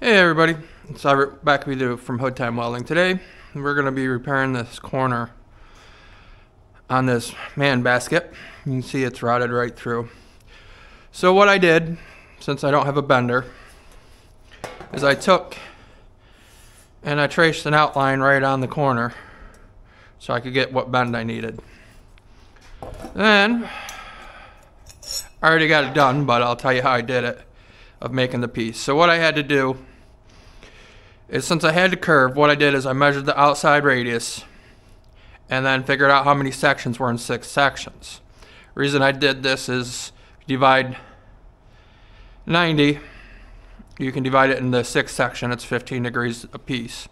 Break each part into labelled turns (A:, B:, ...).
A: Hey everybody, it's Albert back with you from Hood Time Welding. Today we're going to be repairing this corner on this man basket. You can see it's rotted right through. So what I did, since I don't have a bender, is I took and I traced an outline right on the corner so I could get what bend I needed. Then, I already got it done, but I'll tell you how I did it of making the piece. So what I had to do is since I had to curve, what I did is I measured the outside radius and then figured out how many sections were in six sections. reason I did this is divide 90, you can divide it into six section, it's 15 degrees a piece.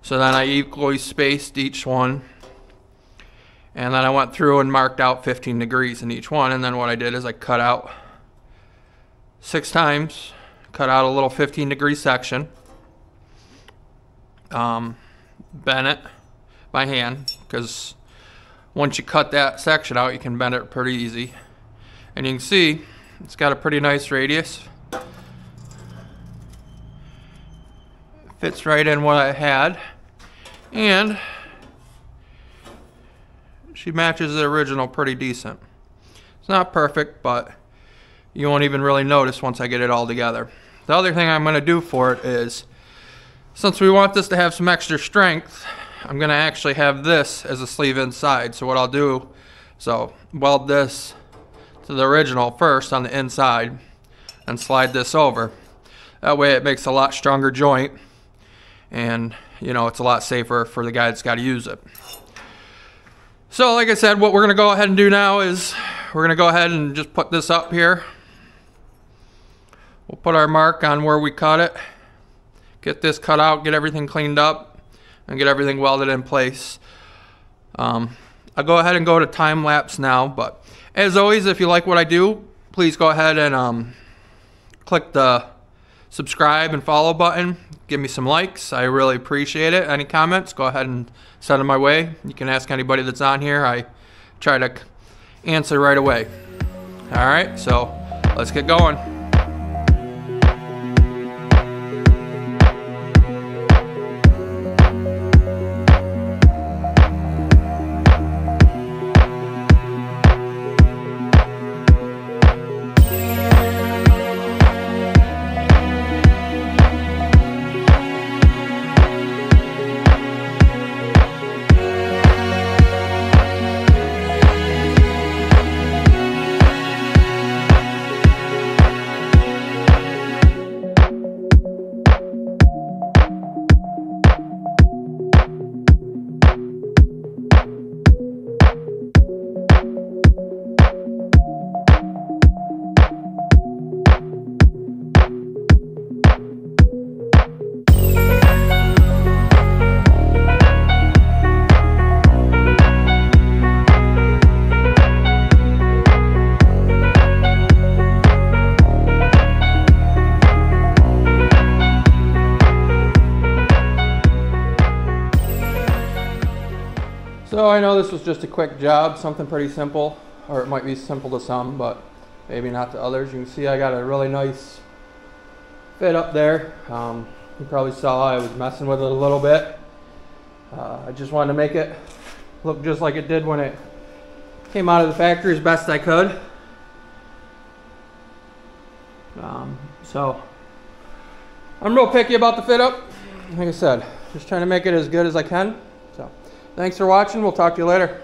A: So then I equally spaced each one and then I went through and marked out 15 degrees in each one and then what I did is I cut out six times, cut out a little 15 degree section um, bend it by hand because once you cut that section out you can bend it pretty easy. And you can see it's got a pretty nice radius. Fits right in what I had. And she matches the original pretty decent. It's not perfect but you won't even really notice once I get it all together. The other thing I'm going to do for it is since we want this to have some extra strength, I'm gonna actually have this as a sleeve inside. So what I'll do, so weld this to the original first on the inside and slide this over. That way it makes a lot stronger joint and you know, it's a lot safer for the guy that's gotta use it. So like I said, what we're gonna go ahead and do now is we're gonna go ahead and just put this up here. We'll put our mark on where we cut it get this cut out, get everything cleaned up, and get everything welded in place. Um, I'll go ahead and go to time lapse now, but as always, if you like what I do, please go ahead and um, click the subscribe and follow button. Give me some likes. I really appreciate it. Any comments, go ahead and send them my way. You can ask anybody that's on here. I try to answer right away. All right, so let's get going. So I know this was just a quick job, something pretty simple, or it might be simple to some, but maybe not to others. You can see I got a really nice fit up there. Um, you probably saw I was messing with it a little bit. Uh, I just wanted to make it look just like it did when it came out of the factory as best I could. Um, so I'm real picky about the fit up. Like I said, just trying to make it as good as I can. Thanks for watching. We'll talk to you later.